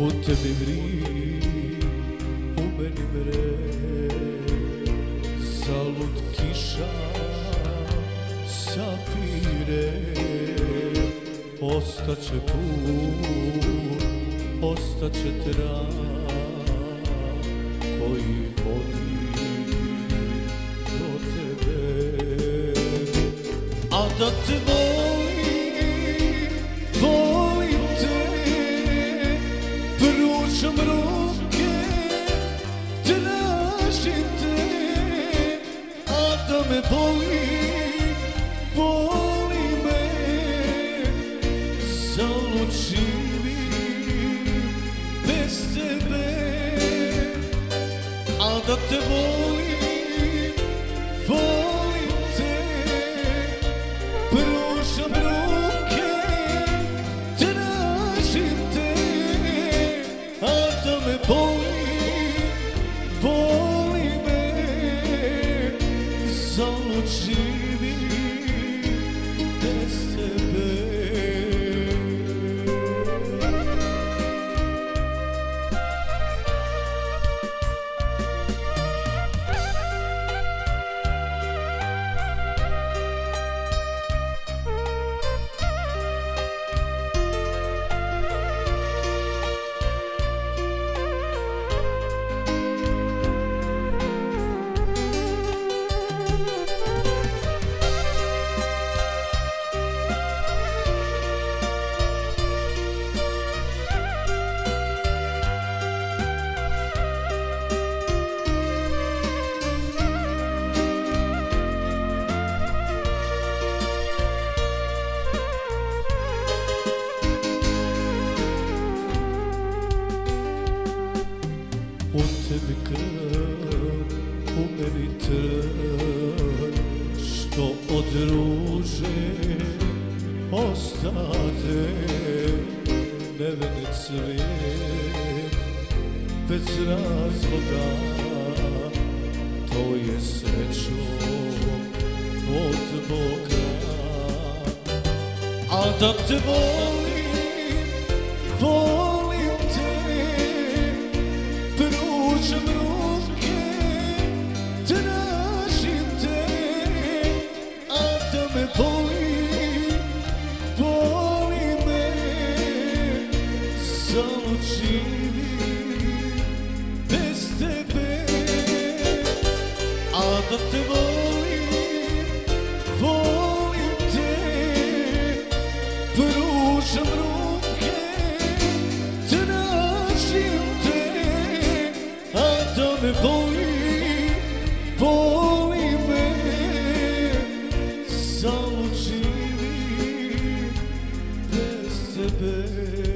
U tebi vri, u meni mre Zalud kiša sapire Ostaće tu, ostaće trak Koji vodi do tebe. A da te me boli, boli me. Zalud živim bez tebe A da te volim, živim bez tebe. U Što od ruže ostade. Neveni cvijet bez razloga To je srećo od Boga. A da te volim, noći bez tebe A da te volim, volim te. Pružam ruke, tražim te A da me voli, voli me. Zaloči mi bez tebe.